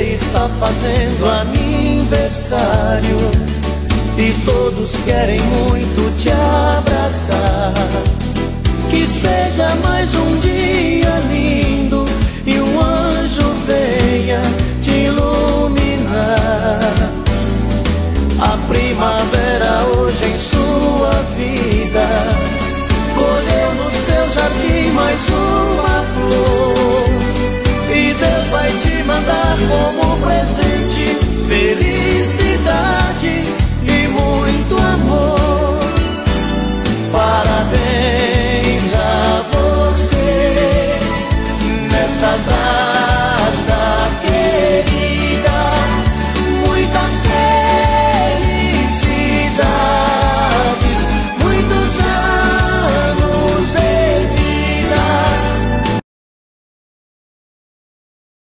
Está fazendo aniversário e todos querem muito te abraçar. Que seja mais um como